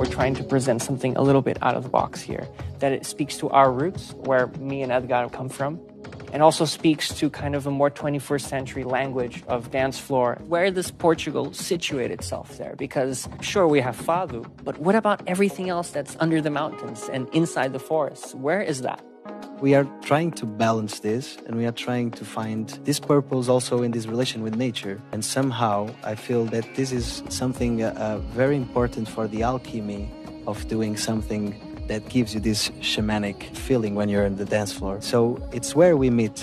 we're trying to present something a little bit out of the box here. That it speaks to our roots, where me and Edgar come from, and also speaks to kind of a more 21st century language of dance floor. Where does Portugal situate itself there? Because sure, we have Fado, but what about everything else that's under the mountains and inside the forests? Where is that? We are trying to balance this and we are trying to find this purpose also in this relation with nature. And somehow I feel that this is something uh, uh, very important for the alchemy of doing something that gives you this shamanic feeling when you're on the dance floor. So it's where we meet.